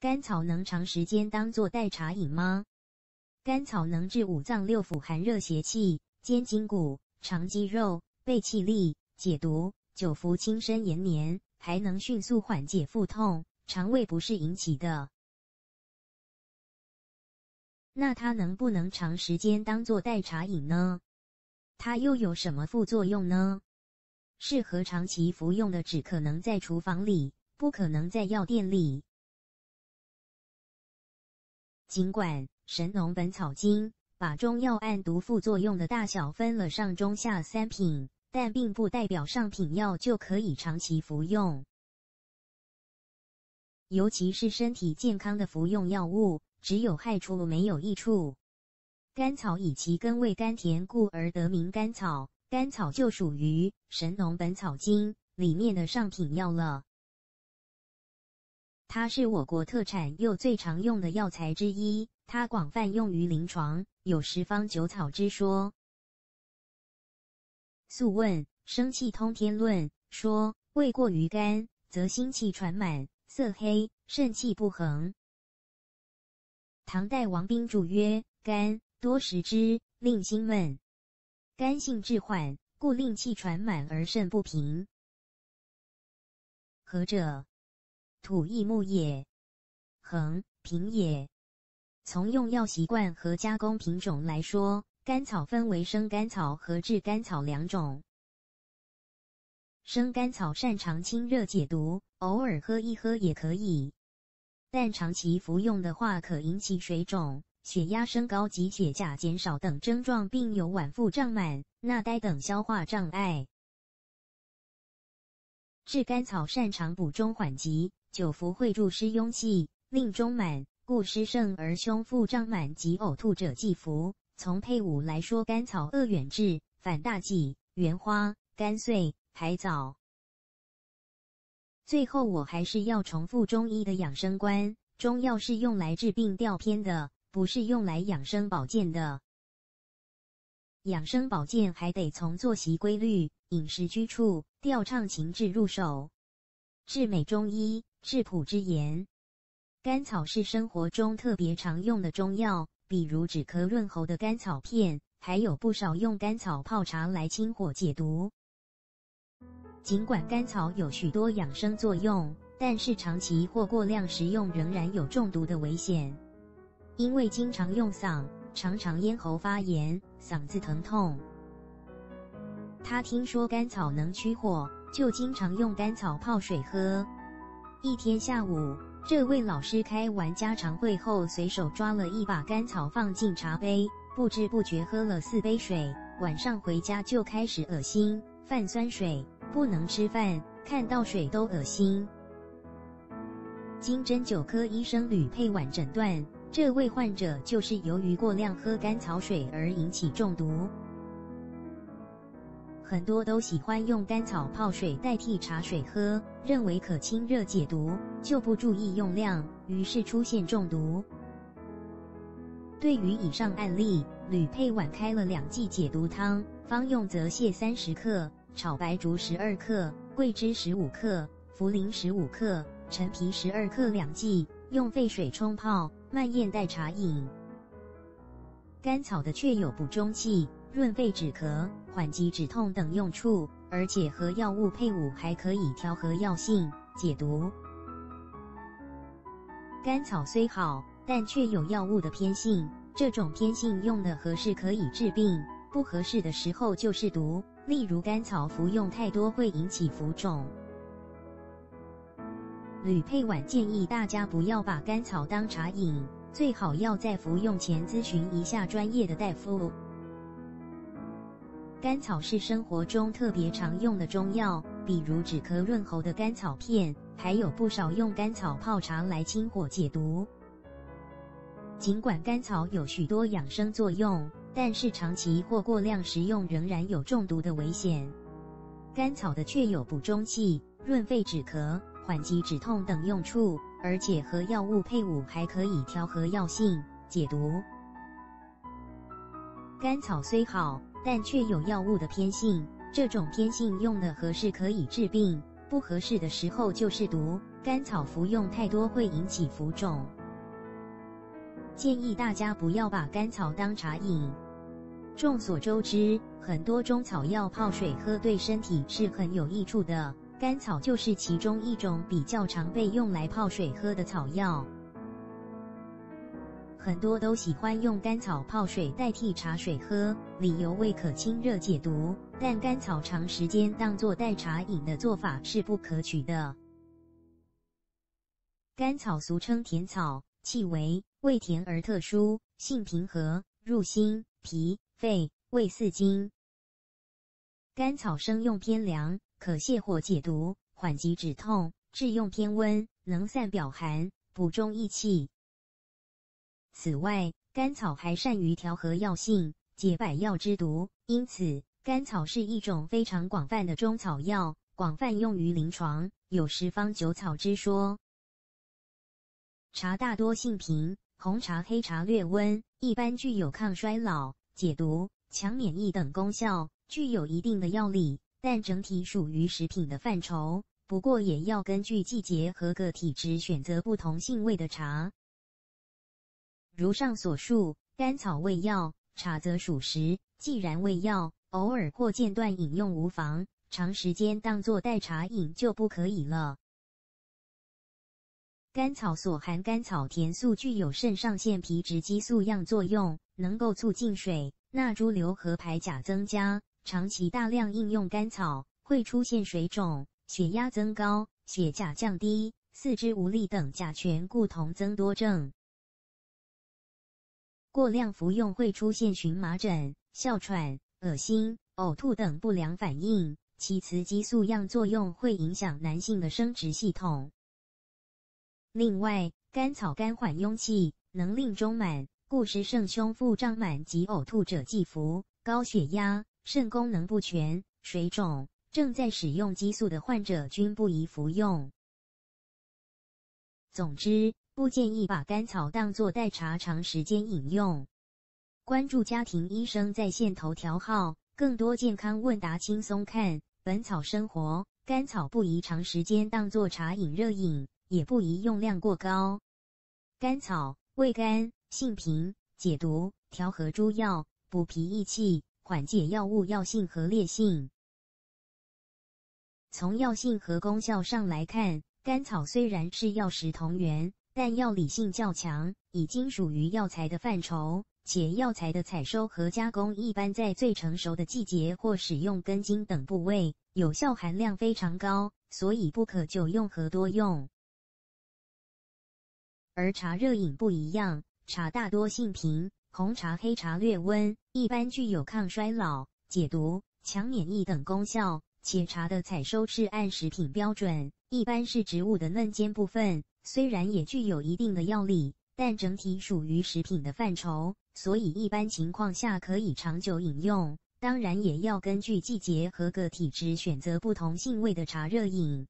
甘草能长时间当做代茶饮吗？甘草能治五脏六腑寒热邪气、肩筋骨、肠肌肉、背气力、解毒，久服轻身延年，还能迅速缓解腹痛、肠胃不适引起的。那它能不能长时间当做代茶饮呢？它又有什么副作用呢？适合长期服用的只可能在厨房里，不可能在药店里。尽管《神农本草经》把中药按毒副作用的大小分了上中下三品，但并不代表上品药就可以长期服用。尤其是身体健康的服用药物，只有害处没有益处。甘草以其根味甘甜故而得名甘草。甘草就属于《神农本草经》里面的上品药了，它是我国特产又最常用的药材之一，它广泛用于临床，有十方九草之说。《素问·生气通天论》说：胃过于甘，则心气传满，色黑，肾气不恒。唐代王宾注曰：肝，多食之，令心闷。肝性滞缓，故令气传满而肾不平。何者？土亦木也，恒平也。从用药习惯和加工品种来说，甘草分为生甘草和炙甘草两种。生甘草擅长清热解毒，偶尔喝一喝也可以，但长期服用的话，可引起水肿。血压升高及血钾减少等症状，并有脘腹胀满、纳呆等消化障碍。炙甘草擅长补中缓急，久服会助湿壅气，令中满，故湿盛而胸腹胀满及呕吐者忌服。从配伍来说，甘草恶远志、反大戟、原花、甘穗、海藻。最后，我还是要重复中医的养生观：中药是用来治病调偏的。不是用来养生保健的，养生保健还得从作息规律、饮食居处、调畅情志入手。至美中医，质朴之言。甘草是生活中特别常用的中药，比如止咳润喉的甘草片，还有不少用甘草泡茶来清火解毒。尽管甘草有许多养生作用，但是长期或过量食用仍然有中毒的危险。因为经常用嗓，常常咽喉发炎、嗓子疼痛。他听说甘草能驱火，就经常用甘草泡水喝。一天下午，这位老师开完家常会后，随手抓了一把甘草放进茶杯，不知不觉喝了四杯水。晚上回家就开始恶心、泛酸水，不能吃饭，看到水都恶心。经针灸科医生吕佩婉诊断。这位患者就是由于过量喝甘草水而引起中毒。很多都喜欢用甘草泡水代替茶水喝，认为可清热解毒，就不注意用量，于是出现中毒。对于以上案例，吕佩婉开了两剂解毒汤，方用泽泻三十克、炒白术十二克、桂枝十五克、茯苓十五克、陈皮十二克两剂，用沸水冲泡。慢咽代茶饮。甘草的确有补中气、润肺止咳、缓急止痛等用处，而且和药物配伍还可以调和药性、解毒。甘草虽好，但却有药物的偏性。这种偏性用的合适可以治病，不合适的时候就是毒。例如甘草服用太多会引起浮肿。吕佩婉建议大家不要把甘草当茶饮，最好要在服用前咨询一下专业的大夫。甘草是生活中特别常用的中药，比如止咳润喉的甘草片，还有不少用甘草泡茶来清火解毒。尽管甘草有许多养生作用，但是长期或过量食用仍然有中毒的危险。甘草的确有补中气、润肺止咳。缓急止痛等用处，而且和药物配伍还可以调和药性、解毒。甘草虽好，但却有药物的偏性。这种偏性用的合适可以治病，不合适的时候就是毒。甘草服用太多会引起浮肿，建议大家不要把甘草当茶饮。众所周知，很多中草药泡水喝对身体是很有益处的，甘草就是其中一种比较常被用来泡水喝的草药。很多都喜欢用甘草泡水代替茶水喝，理由为可清热解毒。但甘草长时间当做代茶饮的做法是不可取的。甘草俗称甜草，气味味甜而特殊，性平和，入心、脾、肺、胃四经。甘草生用偏凉，可泻火解毒，缓急止痛；治用偏温，能散表寒，补中益气。此外，甘草还善于调和药性，解百药之毒，因此甘草是一种非常广泛的中草药，广泛用于临床，有十方九草之说。茶大多性平，红茶、黑茶略温，一般具有抗衰老、解毒、强免疫等功效，具有一定的药理，但整体属于食品的范畴。不过也要根据季节和个体质选择不同性味的茶。如上所述，甘草味药，茶则属实。既然味药，偶尔或间断饮用无妨，长时间当作代茶饮就不可以了。甘草所含甘草甜素具有肾上腺皮质激素样作用，能够促进水钠潴留和排钾增加。长期大量应用甘草，会出现水肿、血压增高、血钾降低、四肢无力等甲醛固酮增多症。过量服用会出现荨麻疹、哮喘、恶心、呕吐等不良反应。其雌激素样作用会影响男性的生殖系统。另外，甘草甘缓壅气，能令中满、故食肾胸腹胀满及呕吐者忌服。高血压、肾功能不全、水肿、正在使用激素的患者均不宜服用。总之，不建议把甘草当作代茶长时间饮用。关注家庭医生在线头条号，更多健康问答轻松看。本草生活，甘草不宜长时间当作茶饮热饮。也不宜用量过高。甘草味甘，性平，解毒，调和诸药，补脾益气，缓解药物药性和烈性。从药性和功效上来看，甘草虽然是药食同源，但药理性较强，已经属于药材的范畴。且药材的采收和加工一般在最成熟的季节或使用根茎等部位，有效含量非常高，所以不可久用和多用。而茶热饮不一样，茶大多性平，红茶、黑茶略温，一般具有抗衰老、解毒、强免疫等功效。且茶的采收是按食品标准，一般是植物的嫩尖部分，虽然也具有一定的药理，但整体属于食品的范畴，所以一般情况下可以长久饮用。当然也要根据季节和个体质选择不同性味的茶热饮。